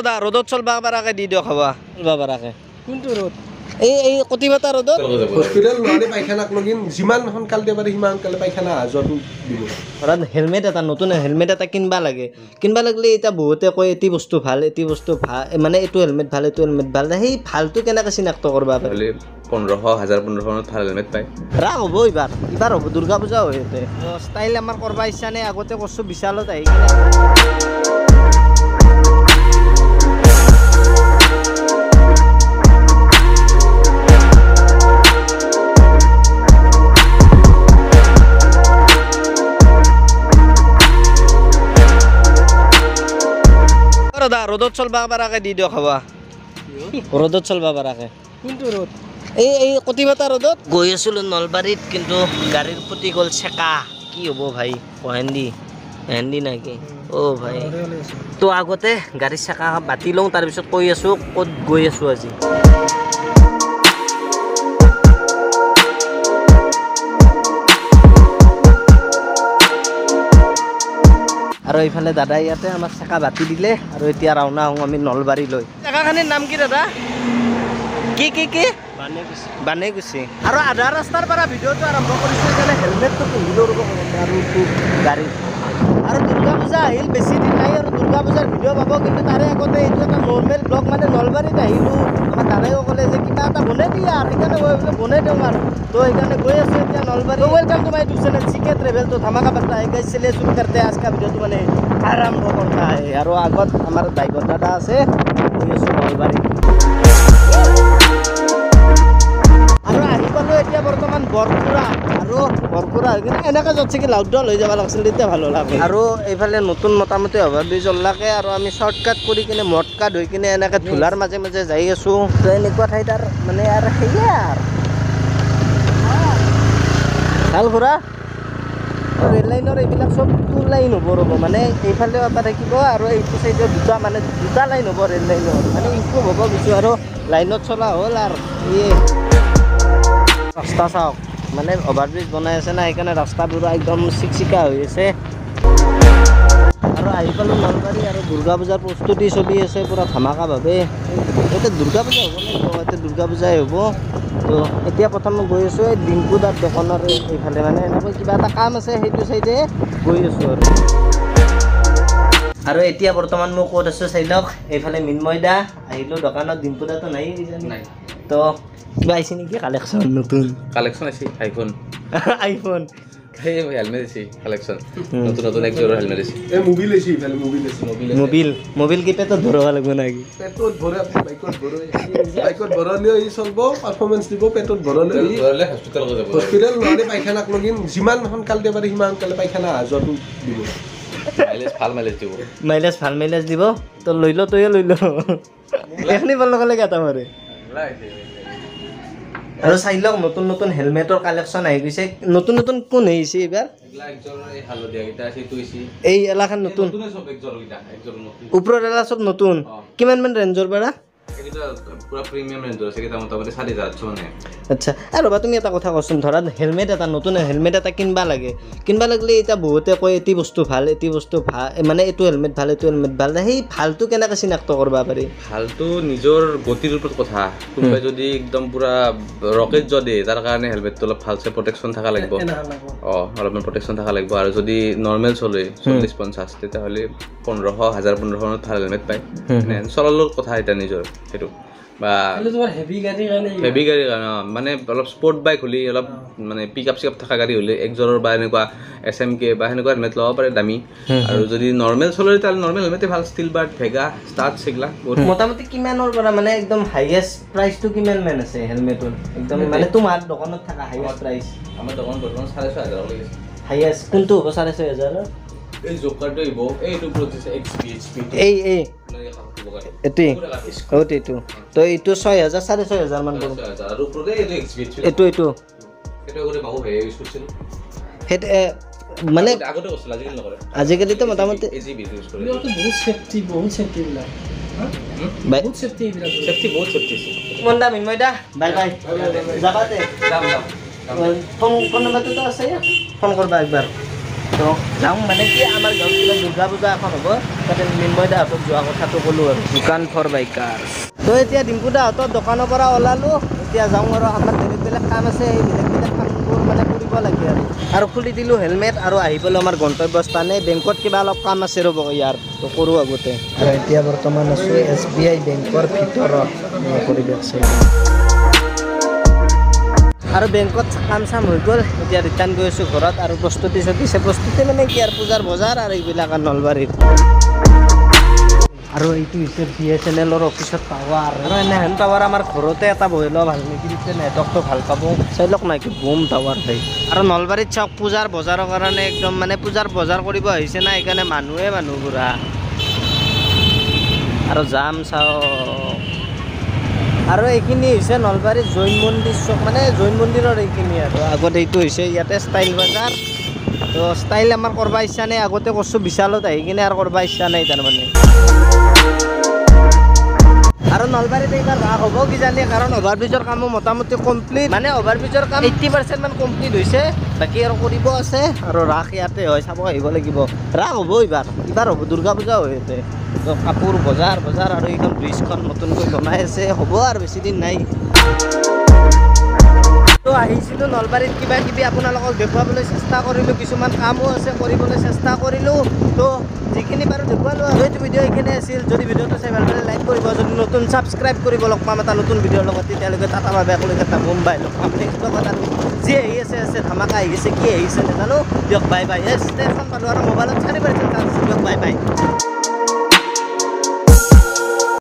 দাদা ৰ'দত চলবা পাৰাকে দি দিয়ক খাবা চলবা পাৰাকে কোনটো ৰ'দ? এই এই কটিবাটা ৰ'দত? হস্পিটেল নহ'লে পাইখানাক লগিন যিমান সোনকালে পাৰি সিমান সোনকালে পাইখানা অহা যোৱাটো দিব ধৰা হেলমেট এটা নতুন হেলমেট এটা কিনবা লাগে। কিনবা লাগিলে এতিয়া বহুতে কয় এটি বস্তু ভাল এটি বস্তু ভাল মানে এইটো হেলমেট ভাল এইটো হেলমেট ভাল। সেই ভালটো কেনেকৈ চিনাক্ত কৰবা? পাৰি পোন্ধৰশ হাজাৰ পোন্ধৰশ মানত ভাল হেলমেট পায়। ৰাস হ'ব এইবাৰ। এইবাৰ হ'ব দুৰ্গা পূজা হৈ ষ্টাইল আমাৰ কৰবা ইচ্ছা নে আগতে কৰছোঁ বিশালত আহি কিনে। ৰ'দত চলবা পাৰাকে দি দিয়ক খাবা ৰ'দত চলবা পাৰাকে। কোনটো ৰ'দ? এই এই কটিবাটা ৰ'দত? গৈ আছিলোঁ নলবাৰীত কিন্তু গাড়ীৰ ফুটি গ'ল চেকা। কি হ'ব ভাই হেন্দি হেন্দি নাকি অ' ভাই। তো আগতে গাড়ীৰ চেকা বাতি লওঁ তাৰপিছত কৈ আছোঁ ক'ত গৈ আছোঁ আজি? আৰু এইফালে দাদাই ইয়াতে আমাক চেকা বাতি দিলে আৰু এতিয়া ৰাওনা হওঁ আমি নলবাৰীলৈ। চেকাখানিৰ নাম কি দাদা? কি কি কি? বানেগুচি আৰু আধা ৰাস্তাৰ পৰা ভিডিঅ'টো আৰম্ভ কৰিছোঁ সেইকাৰণে হেলমেটটো পিন্ধি ল'ব আৰু গাড়ীত দুৰ্গা পূজা আহিল বেছি দিন নাই আৰু দুৰ্গা পূজাৰ ভিডিঅ' পাব কিন্তু তাৰে আগতে এইটো এটা নৰ্মেল ব্লগ মানে নলবাৰীত আহিলোঁ। আমাৰ দাদাইও ক'লে যে কিবা এটা বনাই দিয়া আৰু সেইকাৰণে মই বোলো বনাই দিওঁ আৰু। তো সেইকাৰণে গৈ আছোঁ এতিয়া Nalbari. Welcome to my to channel চিকে travel তো ধামাকা বাৰ্তা গাইছিলে চুৰ কাৰ্তে আজকা ভিডিঅ'টো মানে আৰম্ভ কৰা। আহে আৰু আগত আমাৰ বাইকৰ দাদা আছে গৈ আছোঁ নলবাৰীত। বৰপুৰা আৰু বৰপুৰা হৈ কিনে এনেকৈ য'ত চাগে লাউডল হৈ যাব লাগিছিল তেতিয়া ভাল হ'ল আকৌ। আৰু এইফালে নতুন মোটামুটি অভাৰ ব্ৰিজ ওলাকে আৰু আমি শ্বৰ্টকাট কৰি কিনে মদকাট হৈ কিনে এনেকৈ ধূলাৰ মাজে মাজে যাই আছোঁ। তো এনেকুৱা ঠাইত আৰু মানে আৰু সেয়ে আৰু। ভাল ঘূৰা ৰেল লাইনৰ এইবিলাক চব টু লাইন হ'ব ৰ'ব মানে এইফালেও এটা থাকিব আৰু এইটো চাইডে দুটা মানে দুটা লাইন হ'ব ৰেল লাইনৰ। মানে ইম্প্ৰুভ হ'ব কিছু আৰু লাইনত চলা হ'ল আৰু ইয়ে ৰাস্তা চাওক। মানে অভাৰব্ৰিজ বনাই আছে না সেইকাৰণে ৰাস্তাবোৰ একদম চিকচিকা হৈ আছে। আৰু আহি পালোঁ নলবাৰী আৰু দুৰ্গা পূজাৰ প্ৰস্তুতি চলি আছে পূৰা ধামাকাভাৱে এতিয়া দুৰ্গা পূজা হ'ব নে এতিয়া দুৰ্গা পূজাই হ'ব। তো এতিয়া প্ৰথম মই গৈ আছোঁ এই ডিম্পু দাৰ দোকানৰ এই- এইফালে। মানে এনেকৈ কিবা এটা কাম আছে সেইটো চাইডে গৈ আছোঁ আৰু। আৰু এতিয়া বৰ্তমান মই ক'ত আছোঁ চাই লওক। এইফালে মিন্ময় দা আহিলোঁ। দোকানত ডিম্পু দাটো নাই কিজানি। নাই। তো কিবা আহিছে নেকি কালেকশ্যন নতুন কালেকশ্যন আছে আইফোন আইফোন সেই হেলমেট আছে কালেকশ্যন নতুন নতুন একযোৰৰ হেলমেট আছে এই মুভি লৈছে ইফালে মুভি লৈছে মোবিল মোবিল কেইটাতো ধৰিব লাগিব নেকি পেটত ভৰে আপুনি বাইকত ভৰে বাইকত ভৰালেও ই চলিব পাৰফৰ্মেঞ্চ দিব পেটত ভৰালেও ই ধৰিলে হস্পিটেল যাব হস্পিটেল নহ'লে পাইখানাক লগিন যিমান সোনকালে পাৰি সিমান সোনকালে পাইখানা অহা যোৱাটো দিব মাইলেজ ভাল মাইলেজ দিব মাইলেজ ভাল মাইলেজ দিব তই লৈ ল তয়ে লৈ ল এইখিনি ভাল লগে লগে এটা মাৰে আৰু চাই লওক নতুন নতুন হেলমেটৰ কালেকশ্যন আহি গৈছে। নতুন নতুন কোন আহিছে এইবাৰ? এই এলাখান নতুন? ওপৰৰ এলা চব নতুন? কিমান মান ৰেঞ্জৰ পৰা আচ্ছা আৰু ৰ'বা তুমি এটা কথা কোৱাচোন ধৰা হেলমেট এটা নতুন হেলমেট এটা কিনবা লাগে। কিনবা লাগিলে এতিয়া বহুতে কয় এটি বস্তু ভাল এটি বস্তু ভাল মানে এইটো হেলমেট ভাল এইটো হেলমেট ভাল। সেই ভালটো কেনেকৈ চিনাক্ত কৰবা পাৰি? ভালটো নিজৰ গতিৰ ওপৰত কথা। কোনোবাই যদি একদম পুৰা ৰকেট যদি তাৰ কাৰণে হেলমেটটো অলপ ভালছে প্ৰটেকশ্যন থকা লাগিব। অঁ অলপমান প্ৰটেকশ্যন থকা লাগিব। আৰু যদি নৰ্মেল চলে চল্লিছ পঞ্চাছ তেতিয়াহ'লে পোন্ধৰশ হাজাৰ পোন্ধৰশ মানত ভাল হেলমেট পায়। চলালৰ কথা এতিয়া নিজৰ। সেইটো। বা হেভি গাড়ীৰ কাৰণে অঁ, মানে অলপ স্পৰ্ট বাইক হ'লে অলপ মানে পিক আপ চিক আপ থকা গাড়ী হ'লে একজোৰৰ বা এনেকুৱা এছ এম কে বা সেনেকুৱা হেলমেট ল'ব পাৰে দামী। আৰু যদি নৰ্মেল চলে তেতিয়াহ'লে নৰ্মেল হেলমেটে ভাল ষ্টিল বাৰ্ড ভেগা ষ্টাৰ্ট সেইগিলা বহুত। মোটামুটি কিমানৰ পৰা মানে একদম হাইয়েষ্ট প্ৰাইচটো কিমান মান আছে হেলমেটৰ একদম মানে তোমাৰ দোকানত থকা হাইয়েষ্ট প্ৰাইচ আমাৰ দোকান বৰ্তমান চাৰে ছয় হাজাৰ লাগি আছে। হাইয়েষ্ট কোনটো হ'ব? চাৰে ছয় হাজাৰৰ? এই জোকাৰটো আহিব। এইটো ওপৰত দিছে এক্স পি এইচ পি এই এই। এইটোৱেই অঁ এইটো তো এইটো ছয় হাজাৰ চাৰে ছয় হাজাৰ মান ওপৰতে এইটো এইটো সেইটো মানে আজিকালিতো মোটামুটি কৰে। The bye bye. যাবা নম্বৰটোতো আছে ফোন কৰবা একবাৰ। তো যাওঁ মানে কি আমাৰ গাঁৱত কিবা দুৰ্গা পূজা এখন হ'ব তাতে নিৰ্ময় দাহঁতক যোৱা কথাটো ক'লোঁ আৰু দোকান ফৰ বাইকাৰ তো এতিয়া ডিম্পু দাহঁতৰ দোকানৰ পৰা ওলালোঁ এতিয়া যাওঁ আৰু আমাৰ বেলেগ বেলেগ কাম আছে সেই বেলেগ বেলেগ কামবোৰ মানে কৰিব লাগে আৰু আৰু খুলি দিলোঁ হেলমেট আৰু আহি পেলাই আমাৰ গন্তব্যস্থানে বেংকত কিবা অলপ কাম আছে ৰ'ব ইয়াৰ তো কৰোঁ আগতে আৰু এতিয়া বৰ্তমান আছোঁ এছ বি আই বেংকৰ ভিতৰত পৰিৱেশ আৰু বেংকত কাম চাম হৈ গ'ল। এতিয়া ৰিটাৰ্ণ গৈ আছোঁ ঘৰত আৰু প্ৰস্তুতি চলিছে প্ৰস্তুতি মানে কি আৰু পূজাৰ বজাৰ আৰু এইবিলাক আৰু নলবাৰীত আৰু এইটো হৈছে বি এছ এন এলৰ অফিচত টাৱাৰ আৰু এনেহেন টাৱাৰ আমাৰ ঘৰতে এটা বহি লোৱা ভাল নেকি? তেতিয়া নেটৱৰ্কটো ভাল পাব। চাই লওক নাই কি বুম টাৱাৰ ভাই আৰু নলবাৰীত চাওক পূজাৰ বজাৰৰ কাৰণে একদম মানে পূজাৰ বজাৰ কৰিব আহিছে না সেইকাৰণে মানুহে মানুহ আৰু যাম চাওক। আৰু এইখিনি হৈছে নলবাৰীৰ জৈন মন্দিৰ চক মানে জৈন মন্দিৰৰ এইখিনি আৰু। আগত এইটো হৈছে ইয়াতে ষ্টাইল বজাৰ। তো ষ্টাইল আমাৰ কৰিব ইচ্ছা নাই আগতে কৰিছোঁ বিশালত আহি কিনে আৰু কৰিব ইচ্ছা নাই তাৰমানে। আৰু নলবাৰীত এইবাৰ ৰাস হ'ব কিজানি কাৰণ অভাৰব্ৰিজৰ কামো মোটামুটি কমপ্লিট মানে অভাৰব্ৰিজৰ কাম এইট্টি পাৰ্চেণ্ট মান কমপ্লিট হৈছে। বাকী আৰু কৰিব আছে। আৰু ৰাস ইয়াতে হয় চাব আহিব লাগিব। ৰাস হ'ব এইবাৰ। এইবাৰ হ'ব দুৰ্গা পূজা হৈ আছে তো কাপোৰ বজাৰ বজাৰ আৰু এইখন ব্ৰিজখন নতুনকৈ বনাই আছে। হ'ব আৰু বেছি দিন নাই। আহিছিলোঁ নলবাৰীত কিবা কিবি আপোনালোকক দেখুৱাবলৈ চেষ্টা কৰিলোঁ কিছুমান কামো আছে কৰিবলৈ চেষ্টা কৰিলোঁ। তো যিখিনি বাৰু দেখুৱালোঁ আৰু এইটো ভিডিঅ' এইখিনি আছিল। যদি ভিডিঅ'টো চাই ভাল পালে লাইক কৰিব। যদি নতুন ছাবস্ক্ৰাইব কৰিব লগ পাম এটা নতুন ভিডিঅ'ৰ লগত। তেতিয়ালৈকে টাটা বাবে কলিকতা মুম্বাই লগ পাম। নেক্সট লগত আৰু যি আহি আছে আছে ধামাকা আহি আছে কি আহিছে নাজানো। দিয়ক বাই বাই। ষ্টেচন পালোঁ আৰু মোবাইলত চাৰি পাইছে দিয়ক বাই বাই।